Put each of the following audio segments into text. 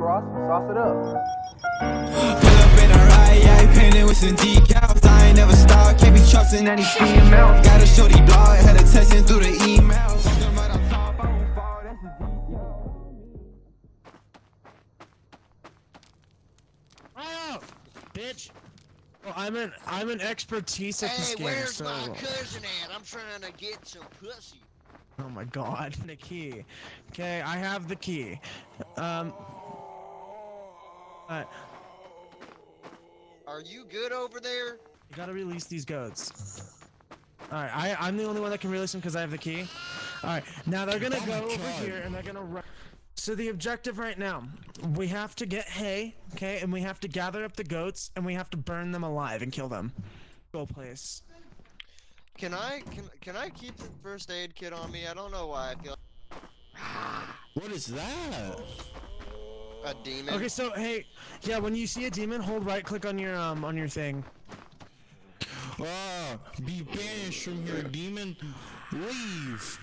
Ross. Sauce it up. Pull up in a ride, yeah, painted with some decals. I ain't never stop, can't be trusting any female. Got a shorty blog, had her texting through the email. Walking right on top, I won't fall, that's the detail. Oh, bitch. Well, I'm an I'm an expertise at this Hey, game. where's so... my cousin at? I'm trying to get some pussy. Oh my god, the key. Okay, I have the key. Um. Alright, Are you good over there? you gotta release these goats. Alright, I I'm the only one that can release them because I have the key. Alright, now they're gonna Oh go over here and they're gonna run. So the objective right now, we have to get hay, okay, and we have to gather up the goats and we have to burn them alive and kill them. Go place. Can I can can I keep the first aid kit on me? I don't know why I feel What is that? A demon. Okay, so hey, yeah, when you see a demon, hold right click on your um on your thing. Ah, be banished from here, demon. Leave.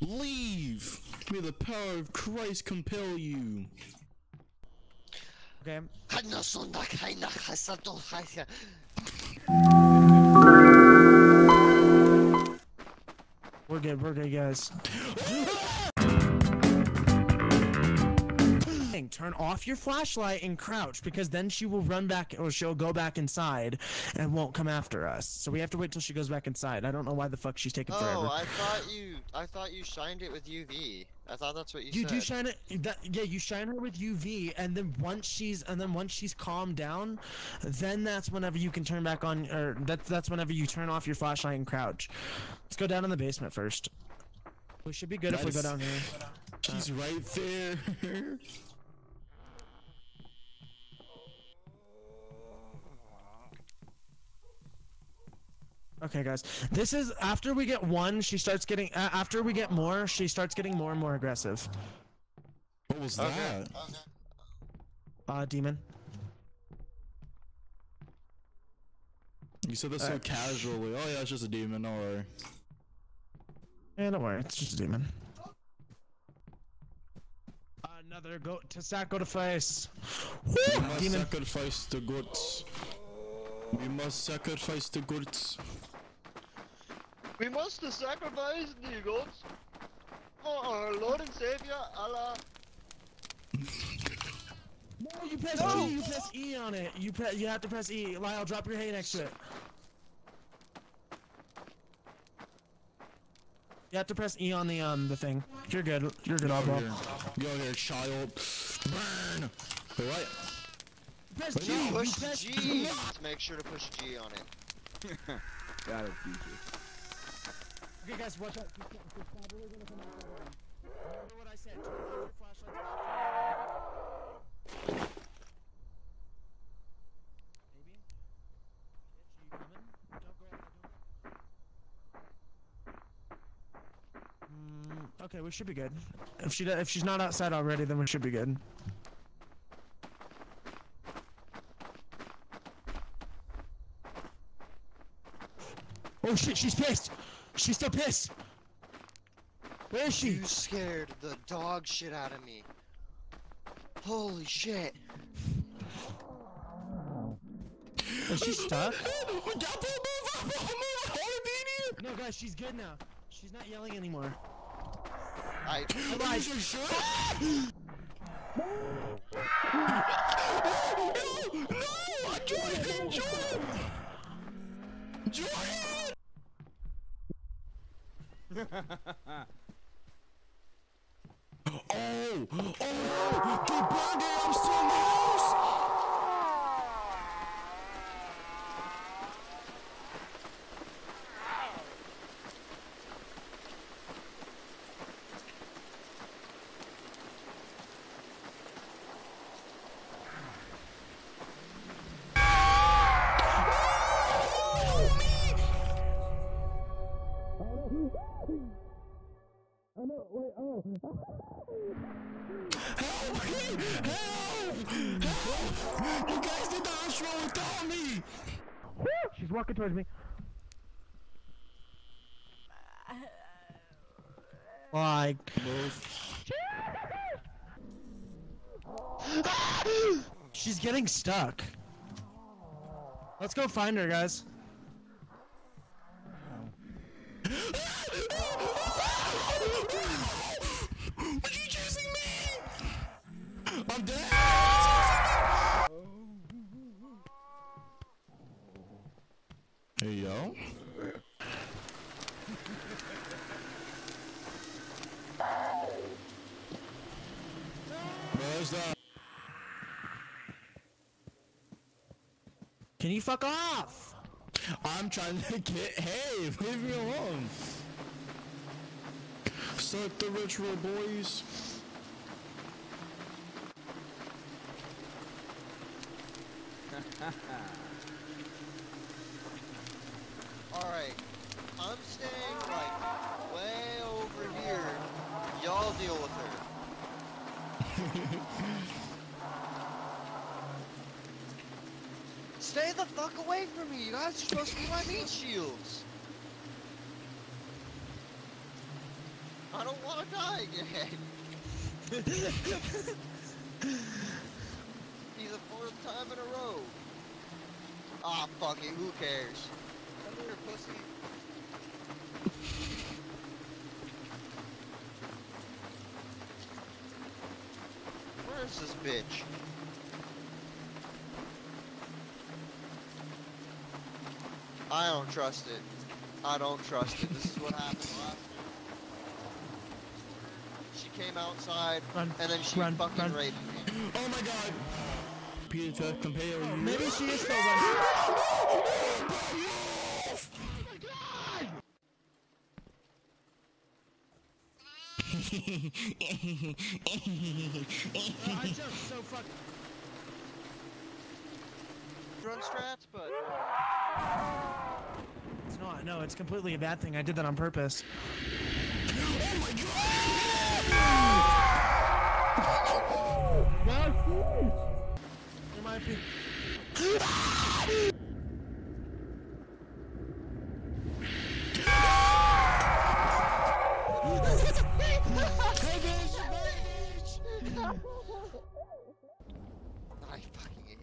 Leave. May the power of Christ compel you. Okay. We're good, we're good, guys. Thing, Turn off your flashlight and crouch because then she will run back or she'll go back inside and won't come after us. So we have to wait till she goes back inside. I don't know why the fuck she's taking Oh, forever. I thought you I thought you shined it with UV. I thought that's what you, You said. do shine it. That, yeah, you shine her with UV, and then once she's and then once she's calmed down, then that's whenever you can turn back on, or that's that's whenever you turn off your flashlight and crouch. Let's go down in the basement first. We should be good if we go down here. She's right there. Okay, guys. This is after we get one, she starts getting. Uh, after we get more, she starts getting more and more aggressive. what was Okay. that? Uh, demon. You said that so Uh, casually. Oh yeah, it's just a demon. Don't worry. Yeah, don't worry, it's just a demon. Another goat to sack to face. Demon. sacrifice the goats. We must sacrifice the goats. We must sacrifice the goats for our Lord and Savior Allah. No, you press G, you press E on it. You pre you have to press E. Lyle, drop your hay next to it. You have to press E on the um the thing. You're good. You're good, Go Oswald. here. Go here, child. Burn. Wait, what? Press G. no, Push press G. Make sure to push G on it. Got it, teacher. Okay, guys, watch out. She's, she's probably gonna come out that way. Remember what I said. Turn off your flashlights. Maybe. Bitch, you coming? Don't go out don't Mm, okay, we should be good. If she if she's not outside already, then we should be good. Oh shit, she's pissed. She's still pissed. Where is she? You scared the dog shit out of me. Holy shit. Is she stuck? Move up, move up, No, guys, she's good now. She's not yelling anymore. I I lied. oh! Oh! Help me! Help! Help! You guys did the hospital without me! She's walking towards me. Like. She's getting stuck. Let's go find her, guys. Hey yo. Where's that? Can you fuck off? I'm trying to get. Hey, leave me alone. Start the ritual, boys. I'm staying like way over here. Y'all deal with her. Stay the fuck away from me. You guys are supposed to be my meat shields. I don't want to die again. He's the fourth time in a row. Ah, fuck it. Who cares? Come here, pussy. Where's this bitch? I don't trust it. I don't trust it. This is what happened last year. She came outside Run, and then she run, fucking run. raped me. Oh my god. Peter compare you. Maybe she is still running. I just so fuck. Run strats, but It's not. No, it's completely a bad thing. I did that on purpose. There might be.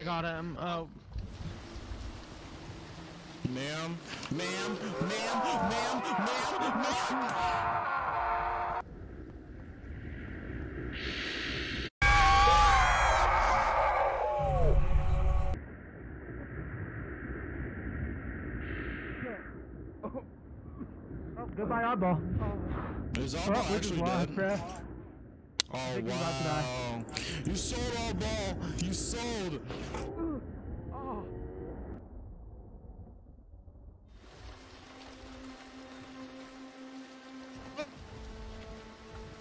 Got him. Oh, Ma'am, ma'am, ma'am, ma'am, ma'am, ma'am. goodbye, oddball. Is oddball actually dead? Oh think he's about to die. wow! You sold oddball. You sold. Mm, ah.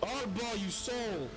Oddball, you sold.